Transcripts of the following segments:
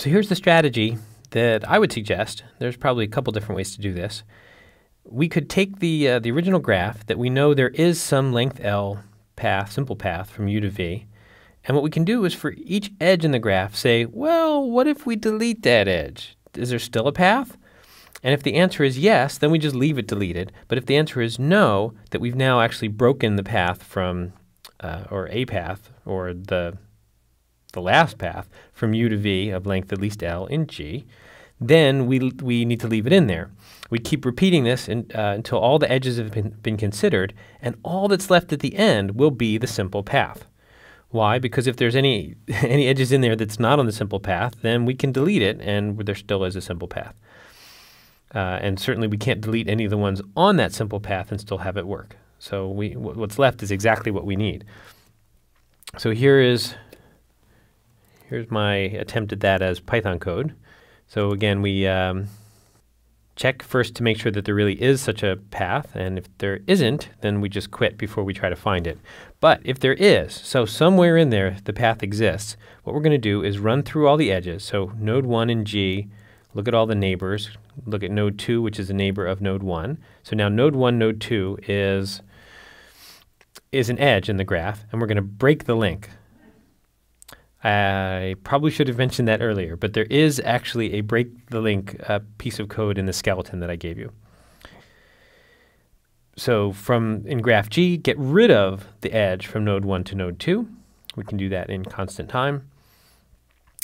So here's the strategy that I would suggest. There's probably a couple different ways to do this. We could take the uh, the original graph that we know there is some length L path, simple path from u to v, and what we can do is for each edge in the graph say, well, what if we delete that edge? Is there still a path? And if the answer is yes, then we just leave it deleted. But if the answer is no, that we've now actually broken the path from, uh, or a path, or the the last path from u to v of length at least L in G, then we, we need to leave it in there. We keep repeating this in, uh, until all the edges have been, been considered, and all that's left at the end will be the simple path. Why? Because if there's any, any edges in there that's not on the simple path, then we can delete it, and there still is a simple path. Uh, and certainly we can't delete any of the ones on that simple path and still have it work. So we, what's left is exactly what we need. So here is Here's my attempt at that as Python code. So again, we um, check first to make sure that there really is such a path, and if there isn't, then we just quit before we try to find it. But if there is, so somewhere in there the path exists, what we're going to do is run through all the edges. So node 1 in G, look at all the neighbors, look at node 2, which is a neighbor of node 1. So now node 1, node 2 is, is an edge in the graph, and we're going to break the link. I probably should have mentioned that earlier, but there is actually a break the link uh, piece of code in the skeleton that I gave you. So from in graph G, get rid of the edge from node 1 to node 2. We can do that in constant time.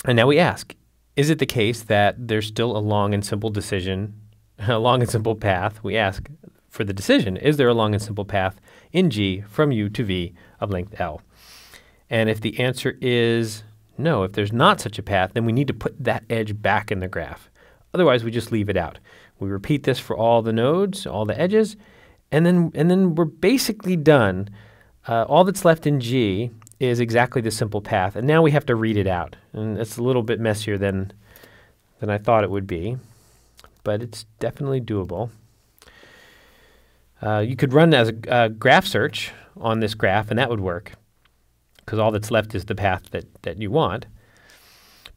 And now we ask, is it the case that there's still a long and simple decision, a long and simple path? We ask for the decision, is there a long and simple path in G from U to V of length L? And if the answer is no, if there's not such a path, then we need to put that edge back in the graph. Otherwise, we just leave it out. We repeat this for all the nodes, all the edges, and then, and then we're basically done. Uh, all that's left in G is exactly the simple path, and now we have to read it out. And it's a little bit messier than, than I thought it would be, but it's definitely doable. Uh, you could run as a, a graph search on this graph, and that would work because all that's left is the path that, that you want.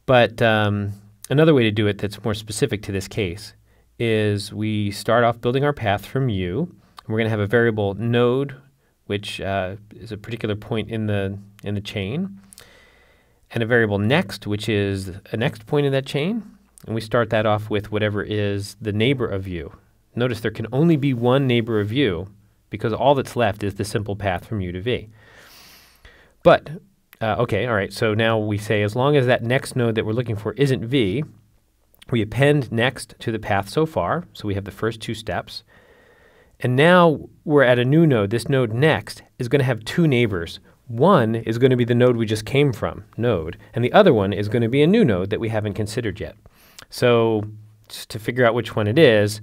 But um, another way to do it that's more specific to this case is we start off building our path from U. we're going to have a variable node, which uh, is a particular point in the, in the chain, and a variable next, which is a next point in that chain. And we start that off with whatever is the neighbor of U. Notice there can only be one neighbor of U because all that's left is the simple path from U to V. But, uh, okay, all right, so now we say as long as that next node that we're looking for isn't v, we append next to the path so far, so we have the first two steps. And now we're at a new node. This node next is going to have two neighbors. One is going to be the node we just came from, node, and the other one is going to be a new node that we haven't considered yet. So just to figure out which one it is,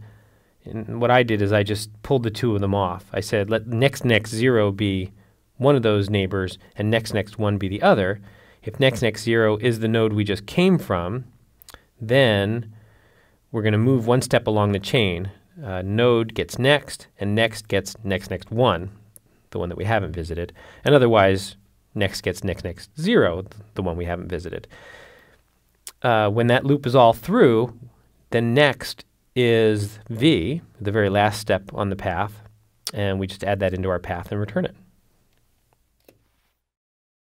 what I did is I just pulled the two of them off. I said let next next 0 be one of those neighbors and next next 1 be the other, if next next 0 is the node we just came from, then we're going to move one step along the chain. Uh, node gets next, and next gets next next 1, the one that we haven't visited. And otherwise, next gets next next 0, the one we haven't visited. Uh, when that loop is all through, then next is v, the very last step on the path, and we just add that into our path and return it.